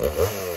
Uhum.